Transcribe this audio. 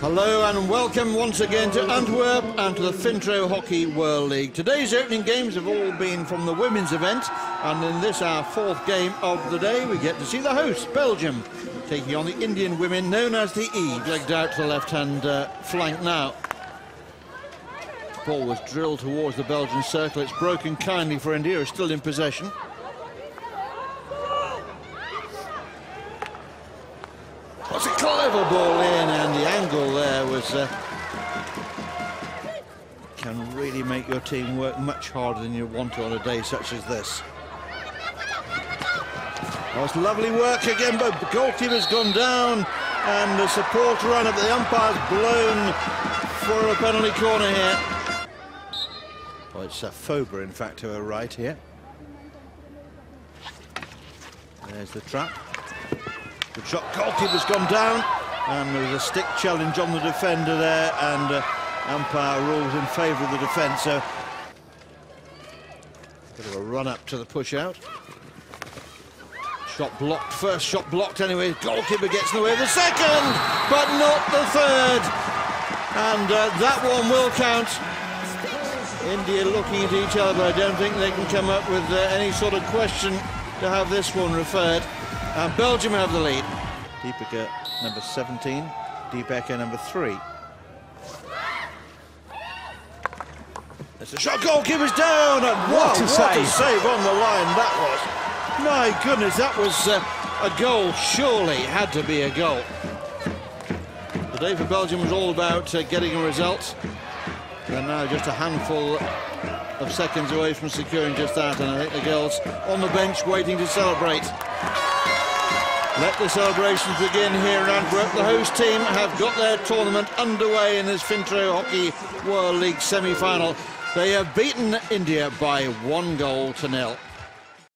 Hello and welcome once again to Antwerp and to the Fintro Hockey World League. Today's opening games have all been from the women's event and in this our fourth game of the day we get to see the hosts, Belgium, taking on the Indian women known as the E, dragged out to the left-hand uh, flank now. Ball was drilled towards the Belgian circle, it's broken kindly for India, still in possession. What's a clever ball the angle there was uh, can really make your team work much harder than you want to on a day such as this. Was lovely work again, but the goalkeeper's gone down, and the support run up. The umpire's blown for a penalty corner here. Well, it's a Foba, in fact, to her right here. There's the trap. Good shot, goalkeeper's gone down, and there was a stick challenge on the defender there, and uh, umpire rules in favour of the defence, so bit of a run up to the push out. Shot blocked, first shot blocked anyway, goalkeeper gets in the way of the second, but not the third, and uh, that one will count. India looking at each other, I don't think they can come up with uh, any sort of question to have this one referred. And Belgium have the lead. Deepika number 17, Deepika number 3. It's a shot, goalkeeper's down! And what, wow, a, what save. a save on the line that was. My goodness, that was uh, a goal, surely had to be a goal. The day for Belgium was all about uh, getting a result. They're now just a handful of seconds away from securing just that, and I think the girls on the bench waiting to celebrate. Let the celebrations begin here in Antwerp. The host team have got their tournament underway in this Fintro Hockey World League semi-final. They have beaten India by one goal to nil.